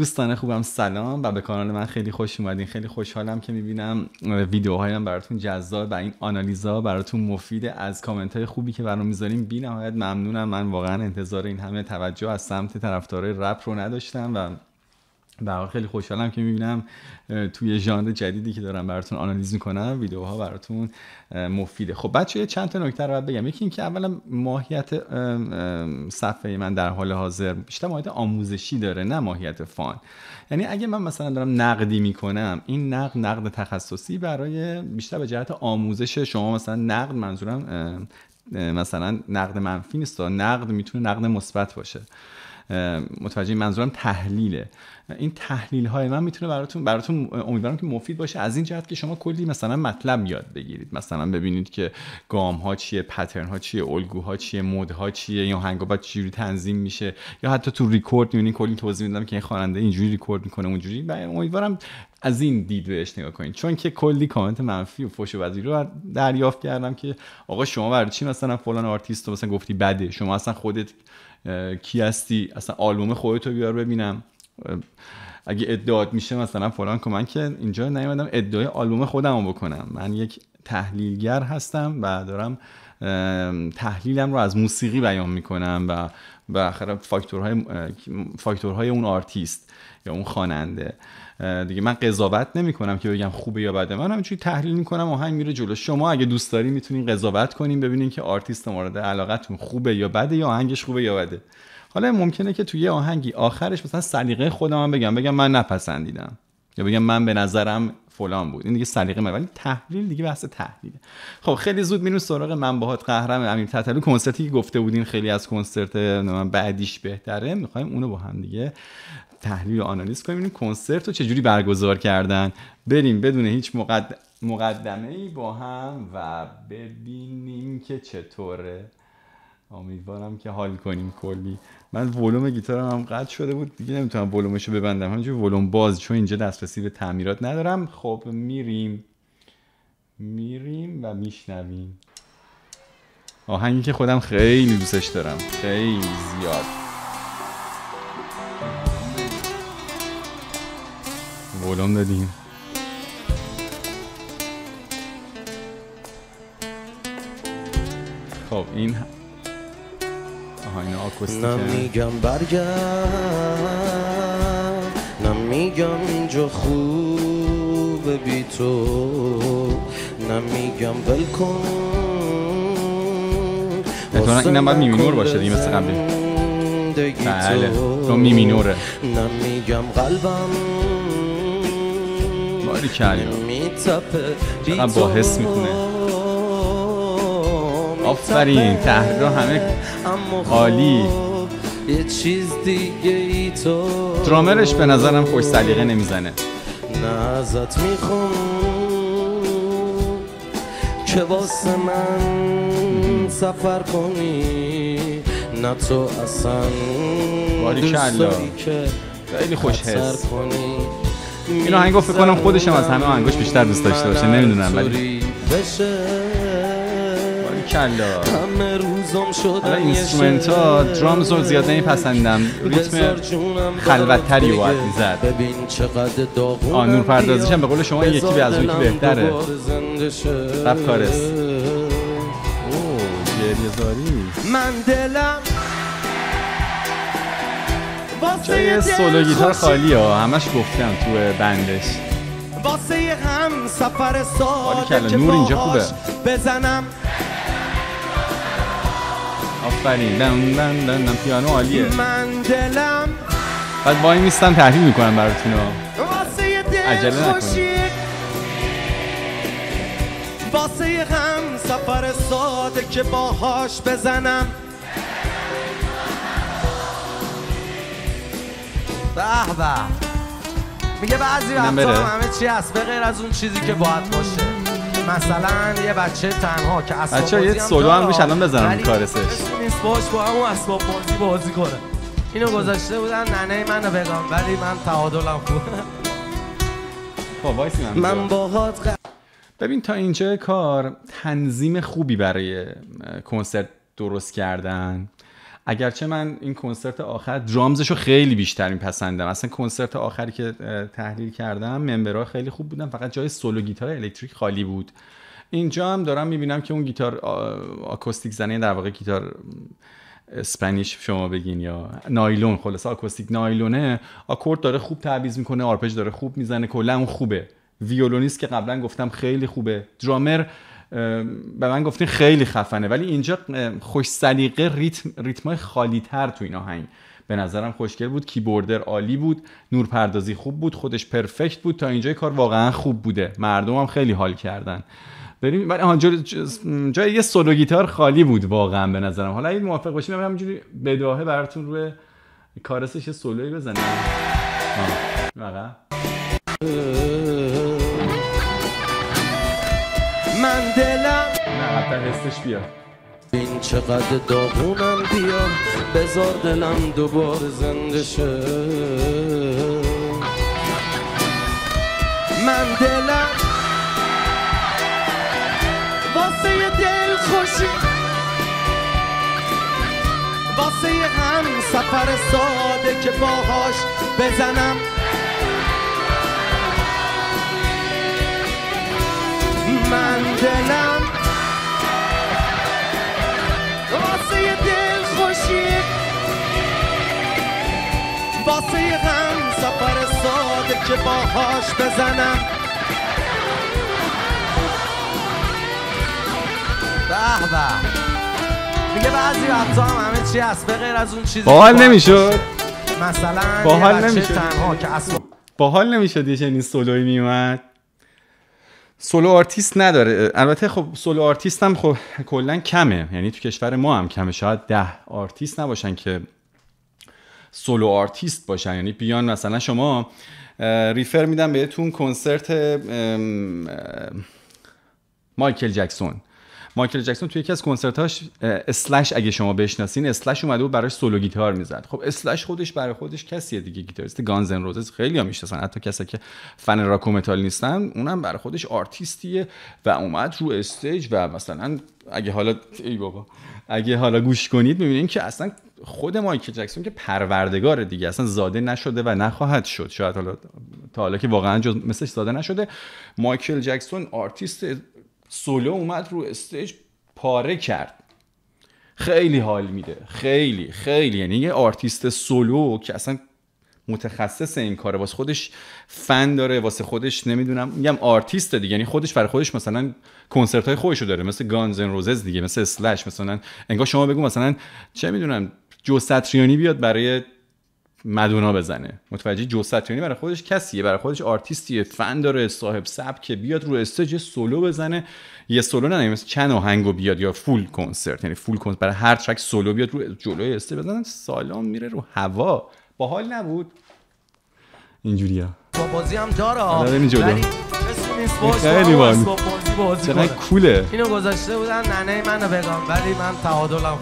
دوستان خوبم. سلام و به کانال من خیلی خوش اومدین. خیلی خوشحالم که می‌بینم ویدیوهایم براتون جذاب و این آنالیزا براتون مفیده از کامنت های خوبی که برام می‌ذاریم. بی نهایت ممنونم. من واقعا انتظار این همه توجه از سمت طرفدارای رپ رو نداشتم و در خیلی خوشحالم که می‌بینم توی ژانر جدیدی که دارم براتون آنالیز می‌کنم ویدیوها براتون مفیده. خب بچه چند تا نکته رو بگم. یکی اینکه اولا ماهیت صفحه من در حال حاضر بیشتر ماهیت آموزشی داره نه ماهیت فان. یعنی اگه من مثلا دارم نقدی می‌کنم این نقد نقد تخصصی برای بیشتر به جهت آموزش شما مثلا نقد منظورم مثلا نقد منفی نیست نقد می‌تونه نقد مثبت باشه. متوجه منظورم تحلیله. این تحلیل های من می‌تونه براتون براتون امیدوارم که مفید باشه. از این جهت که شما کلی مثلا مطلب یاد بگیرید. مثلا ببینید که گام ها چیه pattern ها چیه الگوها چیه mode ها چیه یا آهنگا باید چجوری تنظیم میشه یا حتی تو ریکورد می‌بینید کلی توضیح میدم که این خواننده اینجوری ریکورد می‌کنه اونجوری. و امیدوارم از این دید بهش نگاه کنید. چون که کلی کامنت منفی و فوش و رو دریافت کردم که آقا شما برای چی مثلا فلان آرتیست رو مثلا گفتی بده؟ شما اصلا خودت کی هستی؟ اصلا آلبوم خودتو بیار ببینم. اگه ادعات میشه مثلا فلان کن. من که اینجا نیومدم ادعای آلبوم خودم رو بکنم. من یک تحلیلگر هستم و دارم تحلیلم رو از موسیقی بیان می‌کنم و بالاخره فاکتورهای فاکتورهای اون آرتیست یا اون خواننده. دیگه من قضاوت نمی کنم که بگم خوبه یا بده. من همینجوری تحلیل می‌کنم آهنگ میره جلو. شما اگه دوست داری می‌تونین قضاوت کنین ببینین که آرتیست مورد علاقتون خوبه یا بده یا آهنگش خوبه یا بده. حالا ممکنه که توی آهنگی آخرش مثلا سلیقه خودم بگم. بگم من نپسندیدم. یا بگم من به نظرم فلان بود. این دیگه سلیقه من ولی تحلیل دیگه بحث تحلیله. خب خیلی زود میریم سراغ من باهات قهرم امیر تتلو کنسرتی که گفته بودین خیلی از کنسرت من بعدیش بهتره. می‌خوایم اونو با هم دیگه تحلیل و آنالیز کنیم. این کنسرت رو چجوری برگزار کردن؟ بریم بدون هیچ مقد... مقدمه ای با هم و ببینیم که چطوره. امیدوارم که حال کنیم کلی. من ولوم گیتارم هم قطع شده بود. دیگه نمی‌تونم ولومش رو ببندم. همینجوری ولوم باز چون اینجا دسترسی به تعمیرات ندارم. خب میریم. میریم و میشنویم. آهنگی که خودم خیلی دوستش دارم. خیلی زیاد. ولوم دادیم. خب این آها این آکوستیکه نمیگم برگرد نمیگم اینجا خوب بی تو. نمیگم بل کن. اتونا اینم باید میمینور باشه دیگه مثل قبلی. بله تو. میمینوره نمیگم قلبم. باری کلی چقدر با حس می‌خونه آفرین تحریر همه عالی. یه چیز دیگه ای تو. درامرش به نظرم خوش سلیقه نمی‌زنه. نه ازت می‌خوام. که واسه من سفر کنی. نه تو اصلا باریکلا. خیلی خوش حس. این آهنگو فکر کنم خودشم از همه آهنگاش بیشتر دوست داشته باشه. نمی‌دونم ولی کلا همه روزم شدن حالا یه اینسترومنت ها شعر. درامز رو زیاد نمیپسندم ریتم خلوتتری رو باید. می‌زد ببین چقدر داغونم آه، نور پردازیش هم به قول. شما یکی به از اون دلم بهتره. رپ کارس. من دلم واسه جای یه سولو گیتار خالی ها همش گفتم تو بندش واسه یه هم سفر ساده که نور اینجا خوبه. بزنم آفرین. دن دن دن دن. پیانو عالیه. من دلم بعد وای میستم تحلیل می‌کنم براتون. عجله نکنید. خوشی. واسه هم سفر ساده که باهاش بزنم. به به. میگه بعضی وقتا همه چی هست به غیر از اون چیزی که باید باشه. مثلا یه بچه تنها که اسباب بچه‌ها، یه سولو هم روش الان بزنم کارسش. نیست باش با همون اسباب بازی بازی کنه اینو گذاشته بودن ننه منو بگم ولی من تعادلم خوب خب من من. باهات ببین تا اینجا کار تنظیم خوبی برای کنسرت درست کردن اگرچه من این کنسرت آخر درامزش رو خیلی بیشتر میپسندم. اصلا کنسرت آخری که تحلیل کردم member ها خیلی خوب بودن. فقط جای سولو گیتار الکتریک خالی بود. اینجا هم دارم می‌بینم که اون گیتار acoustic زنه در واقع گیتار Spanish شما بگین یا nylon. خلاص acoustic nylon ه. آکورد داره خوب تعویض می‌کنه arpeggio داره خوب می‌زنه کلا اون خوبه. ویولونیست که قبلا گفتم خیلی خوبه. درامر به من گفتین خیلی خفنه ولی اینجا خوش سلیقه ریتم ریتمای خالی تر تو این آهنگ. به نظرم خوشگل بود کیبوردر عالی بود نورپردازی خوب بود خودش پرفکت بود تا اینجای کار واقعا خوب بوده. مردم هم خیلی حال کردن. بریم ولی جای یه سولو گیتار خالی بود واقعا به نظرم. حالا اگه موافق باشین همینجوری بداهه براتون روی کارسش سولوی بزنم. من دلم. نه حتی حسش بیا این چقدر داغونم بیا. بذار دلم دوباره زنده شه. من دلم. واسه دل خوشی واسه هم سفر ساده که باهاش بزنم. من دلم. واسه دل خوشی واسه غم سفر ساده که باهاش بزنم. به به. میگه بعضی وقتا هم همه چی هست به غیر از اون چیزی باحال نمی‌شد. مثلا باحال یه نمی‌شد. تنها که اصلا باحال نمی‌شد یه چنین سولوی میومد. solo artist نداره. البته خب solo artist هم خب کلا کمه. یعنی تو کشور ما هم کمه. شاید ده آرتیست نباشن که solo artist باشن. یعنی بیان مثلا شما refer میدم بهتون کنسرت مایکل جکسون. مایکل جکسون توی یکی از کنسرتاش اه، اسلش اگه شما بشناسین اسلش اومده بود براش سولو گیتار می‌زد. خب اسلش خودش برای خودش کسیه دیگه گیتاریست Guns N' Roses خیلی ها می‌شناسن. حتی کسایی که فن راک و متال نیستن اونم برای خودش آرتیستیه و اومد رو stage و مثلا اگه حالا ای بابا اگه حالا گوش کنید می‌بینین که اصلا خود مایکل جکسون که پروردگار دیگه اصلا زاده نشده و نخواهد شد. شاید حالا تا حالا که واقعا جز مثلش زاده نشده. مایکل جکسون artist solo اومد رو stage پاره کرد. خیلی حال میده. خیلی خیلی. یعنی یه artist solo که اصلا متخصص این کاره واسه خودش فن داره واسه خودش نمی‌دونم میگم آرتیست دیگه. یعنی خودش برای خودش مثلا کنسرت های خودشو داره مثل Guns N' Roses دیگه مثل اسلش مثلا انگار شما بگو مثلا چه می‌دونم جو ستریانی بیاد برای مدونا بزنه. متوجه جو ستریانی برای خودش کسیه برای خودش artist یه fan داره صاحب سبک بیاد رو stage solo بزنه. یه سولو نه مثل چند آهنگو بیاد یا full کنسرت. یعنی full کنسرت برای هر track solo بیاد رو جلوی stage بزنه سالنم میره رو هوا. باحال نبود. اینجوریه. با بازی هم داره. باش خیلی با بازی بازی. کوله. اینو گذاشته بودن ننه منو بگم ولی من تعادلم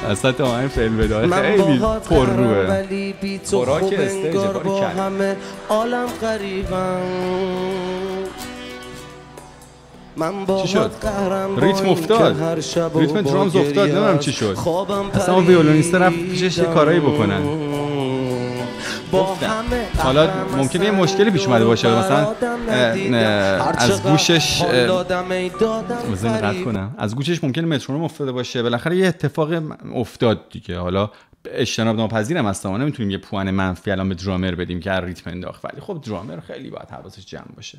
خوب اصلا آهنگ فیلم بدای من خیلی پر روه ولی بی تو خوراک خوب انگار با. همه عالم قریبم من با چی شد؟ ریتم افتاد. ریتم درامز افتاد، نمی‌دونم از چی شد. اصلا ویولونیسته رفت پیشش یه کارایی بکنن. با گفتم. همه حالا ممکنه یه مشکلی پیش اومده باشه مثلا از گوشش. کنم. از گوشش ممکنه مترونوم افتاده باشه. بالاخره یه اتفاق افتاد دیگه. حالا اجتناب ناپذیرم اصلا ما نمی‌تونیم یه پوان منفی الان به درامر بدیم که هر ریتم انداخت. ولی خب درامر خیلی باید حواسش جمع باشه.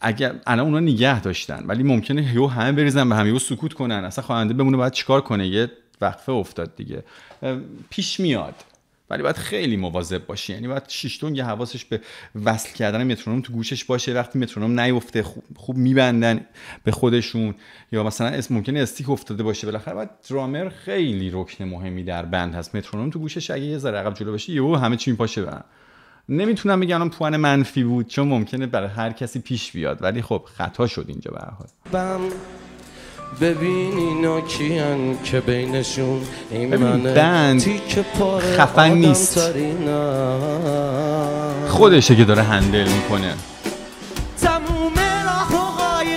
اگر الان اونا نگه داشتن ولی ممکنه یهو همه بریزن به هم یهو سکوت کنن. اصلا خواننده بمونه باید چیکار کنه؟ یه وقفه افتاد دیگه. پیش میاد. ولی باید خیلی مواظب باشی. یعنی باید شیشتون یه حواسش به وصل کردن مترونوم تو گوشش باشه. وقتی مترونوم نیفته خوب, خوب میبندن به خودشون. یا مثلا اسم ممکنه استیک افتاده باشه. بالاخره باید درامر خیلی رکن مهمی در بند هست. مترونوم تو گوشش اگه یه ذره عقب جلو بشه یهو همه چی میپاشه برن. نمی‌تونم بگم الان پوان منفی بود چون ممکنه برای هر کسی پیش بیاد. ولی خب خطا شد اینجا به هر حال. ببین اینا کیان که بینشون این منه. بند خفن نیست. خودشه که داره هندل می‌کنه. تموم راه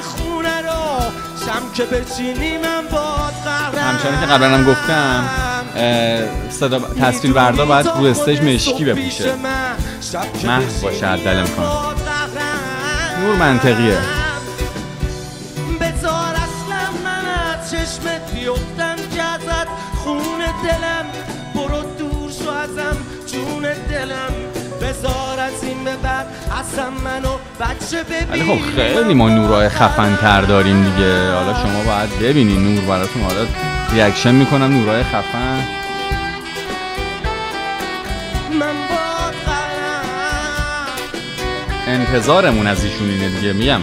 خونه رو. شم که بچینی من باد قهرم. همچنان که قبلا هم گفتم صدا تصویر بردار باید رو استیج مشکی بپوشه. محو باشه حد امکان. نور منطقیه. دلم برو دور شو ازم جون دلم. بذار از این به بعد اصلا منو بچه ولی ببین. خب خیلی ما نورای خفن تر داریم دیگه. حالا شما باید ببینین نور براتون. حالا ریاکشن می‌کنم نورای خفن. من با قرم انتظارمون از ایشون اینه دیگه. میگم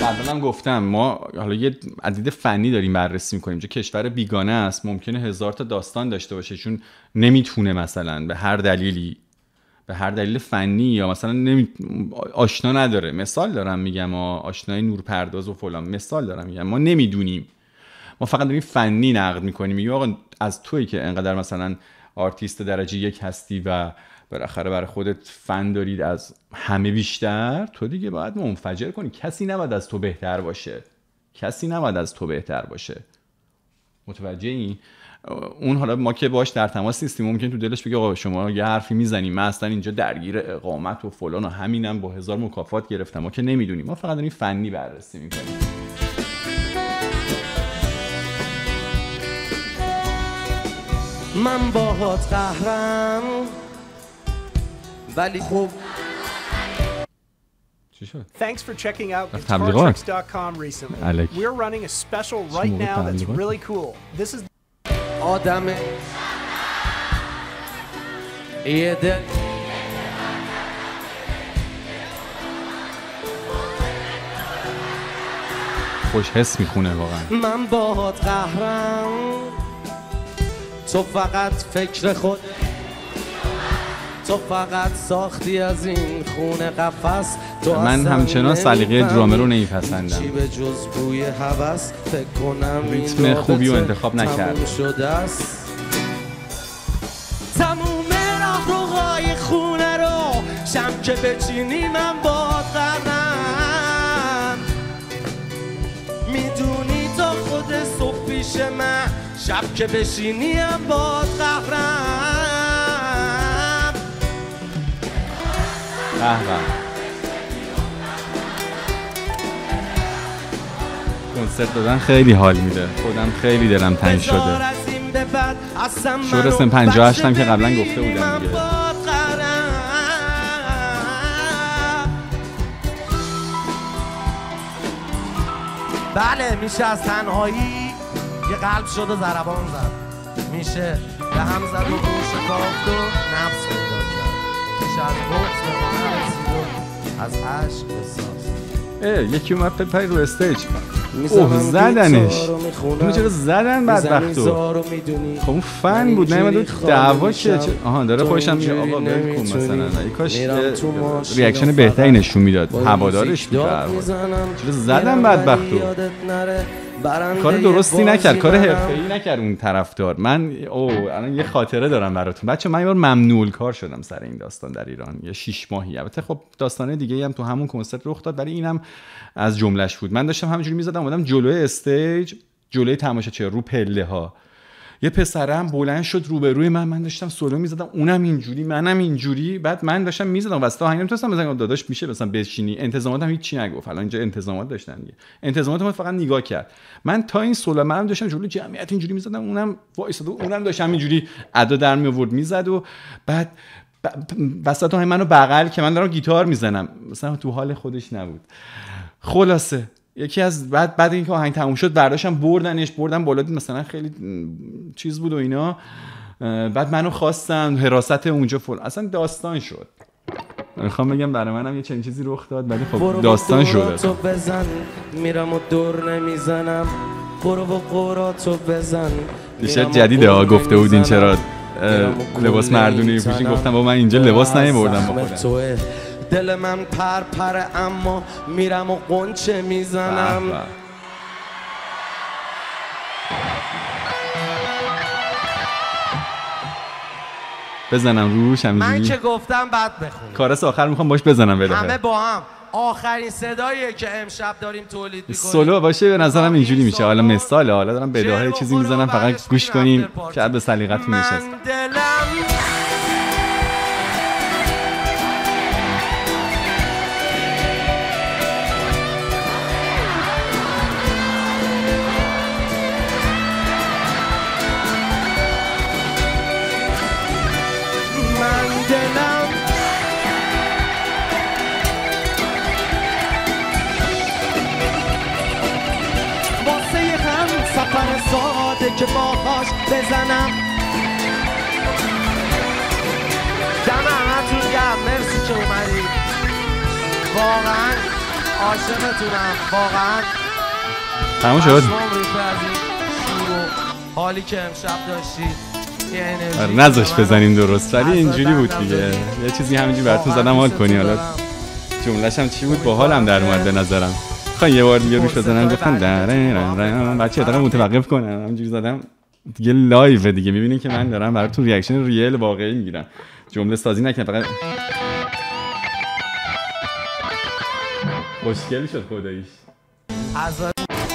قبلا هم گفتم ما حالا یه عدید فنی داریم بررسی می‌کنیم. چه کشور بیگانه است ممکنه هزار تا داستان داشته باشه چون نمی‌تونه مثلا به هر دلیلی به هر دلیل فنی یا مثلا نمی... آشنا نداره. مثال دارم میگم آشنای نورپرداز و فلان. مثال دارم میگم ما نمی‌دونیم. ما فقط داریم فنی نقد می‌کنیم. میگیم آقا از تویی که انقدر مثلا آرتیست درجه یک هستی و بالاخره برای خودت فن دارید از همه بیشتر تو دیگه باید منفجر کنی. کسی نباید از تو بهتر باشه. کسی نباید از تو بهتر باشه. متوجه این اون حالا ما که باش در تماس نیستیم. ممکن تو دلش بگه آقا شما یه حرفی می‌زنیم من اصلا اینجا درگیر اقامت و فلان و همینم با هزار مکافات گرفتم. ما که نمی‌دونیم. ما فقط داریم فنی بررسی می‌کنیم. من باهات قهرم. ولی خب Thanks for checking out. GuitarTricks.com recently. Alec. We're running a special right now that's really cool. This is آدم دل خوش حس می‌خونه واقعا من باهات قهرم تو فقط فکر خود تو فقط ساختی از این خونه قفس. تو من همچنان سلیقه درامر رو نمیپسندم. چی به جز بوی هوس. فکر کنم ریتم خوبی رو انتخاب. تموم شده است. تموم راهروهای خونه رو شم که بچینی من باد قرم می‌دونی تا خود صبح پیش من شب که بشینی هم باد قهرم. کنسرت دادن خیلی حال میده. خودم خیلی دلم تنگ شده. شور سن 58 هم بچه که قبلا گفته بودم دیگه. بله میشه از تنهایی یه قلب شد و ضربان زد. میشه. به هم زد و رو شکافت و از بغض به هنر از عشق یکی اومد پپری رو استیج. اوه زدنش. اونو چرا زدن بدبختو خب اون فن بود خالی دعوا چه- آها داره خودش هم آقا ول کن. مثلا. ای کاش reaction بهتری نشون می‌داد هوادارش بود. چرا زدن بدبختو؟ کار درستی نکرد کار. حرفه‌ای نکرد اون طرفدار. من او الان یه خاطره دارم براتون. بچه من یه بار ممنوع کار شدم سر این داستان در ایران. یه شیش ماهی. البته خب داستانه دیگه هم تو همون کنسرت رخ داد ولی اینم از جملش بود. من داشتم همینجوری می‌زدم اومدم جلوی stage جلوی تماشاچی رو پله ها یه پسرم بلند شد روبروی من من داشتم سولو می‌زدم اونم اینجوری منم اینجوری. بعد من داشتم می‌زدم واسه آهنگ. نمی‌تونستم بزنم داداش میشه مثلا بشینی؟ انتظاماتم هیچ نگفت. الان اینجا انتظامات داشتن دیگه. انتظامات من فقط نگاه کرد. من تا این سولو منم داشتم جلوی جمعیت اینجوری می‌زدم اونم وایساد اونم داشتم اینجوری ادا در می آورد می‌زد و بعد وسط آهنگ منو بغل که من دارم گیتار می‌زنم. مثلا تو حال خودش نبود. خلاصه. یکی از بعد بعد اینکه آهنگ تموم شد برداشتم بردنش بردم بالا دید مثلا خیلی چیز بود و اینا. بعد منو خواستن حراست اونجا فل اصلا داستان شد. می‌خوام بگم برای منم یه چنین چیزی رخ داد ولی خب داستان شد قوراتو بزن. میرم و دور نمی‌زنم. برو و قوراتو بزن. دیشب جدیده ها گفته بودین. چرا لباس نمی‌زنم. پوشین گفتم با من اینجا لباس تو نیاوردم با خودم. دل من پر پر اما میرم و قنچه می‌زنم. بزنم روش من همینجوری که گفتم بعد بخونی. کارس آخر می‌خوام باش بزنم همه بالاخره با هم. آخرین صداییه که امشب داریم تولید می‌کنیم. سولو باشه به نظرم اینجوری میشه. حالا مثال حالا دارم بداهه چیزی می‌زنم فقط گوش کنیم. شاید به سلیقتون من نشست عاشقتونم واقعا. تموم شد. حالی که امشب داشتید آره، نذاش بزنیم درست ولی اینجوری بود دیگه. یه چیزی همینجوری براتون واقعا زدم حال کنی حالا. جملهش هم چی بود؟ با حالم در اومد به نظرم. خواهی یه بار دیگه روش بزنم گفتم در بچه دارم متوقف کنم. همینجوری زدم. دیگه live دیگه. می‌بینین که من دارم براتون reaction real واقعی می‌گیرم. جمله سازی نکنم فقط خوشگل شد خداییش. از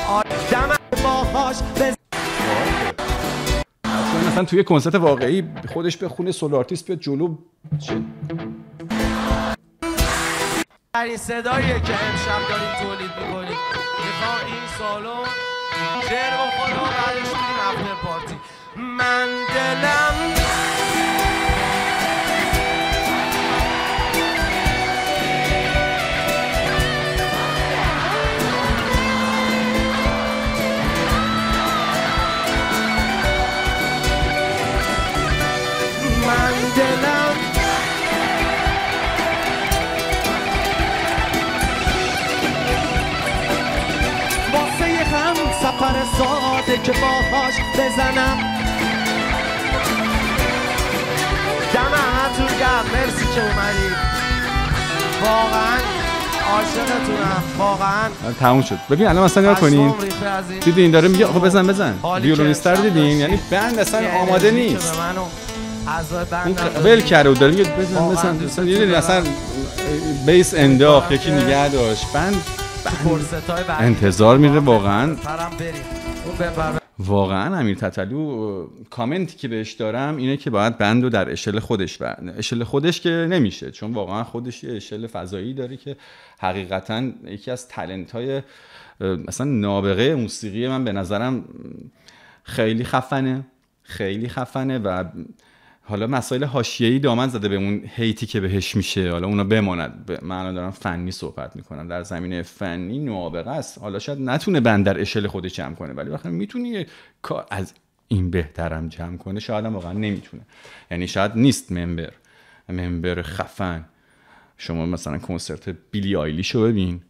آدم باهاش مثلا توی کنسرت واقعی خودش به خونه solo artist بیاد جلو. چه این صداییه که امشب داریم تولید می‌کنیم. می‌خوام این سالن شعر بخونه و بعدش میریم after party. من دلم سفر ساده که باهاش بزنم. دمتون گرم. مرسی که اومدید واقعا عاشقتونم. واقعا. تموم شد. ببین الان مثلا نگاه کنین دیدین داره میگه خب بزن بزن. ویولونیست رو دیدین. یعنی بند اصلا یه آماده نیست. ول. کرده و داره میگه بزن بزن دونه دارم. اصلا بیس انداخت. یکی نگه داشت. بند انتظار میره واقعا. واقعا امیر تتلو کامنتی که بهش دارم اینه که باید بند رو در اشل خودش بند اشل خودش که نمیشه چون واقعا خودش یه اشل فضایی داره که حقیقتا یکی از تلنت های مثلا نابغه موسیقی من به نظرم خیلی خفنه خیلی خفنه و حالا مسائل حاشیه‌ای دامن زده به اون هیتی که بهش میشه. حالا اونا بماند من دارم فنی صحبت می‌کنم. در زمینه فنی نابغه است. حالا شاید نتونه بند در اشل خودش جمع کنه ولی وقتی می‌تونه یه کار از این بهترم جمع کنه. شاید هم واقعا نمی‌تونه. یعنی شاید نیست member member خفن. شما مثلا کنسرت بیلی آیلیش رو ببین.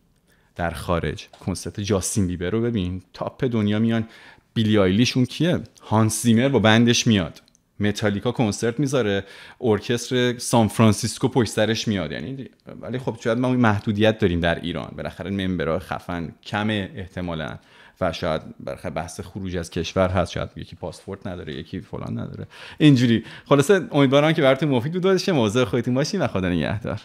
در خارج. کنسرت جاستین بیبر رو ببین. top دنیا میان. بیلی آیلیشون کیه؟ هانس زیمر با band ش میاد. متالیکا کنسرت می‌ذاره ارکستر سان فرانسیسکو پشت سرش میاد. یعنی ولی خب شاید ما محدودیت داریم در ایران. بالاخره member ها خفن کمه احتمالا و شاید بالاخره بحث خروج از کشور هست. شاید یکی پاسپورت نداره یکی فلان نداره. اینجوری. خلاصه امیدوارم که براتون مفید بود. باشه مواظب خودتون باشین و خدا نگهدار.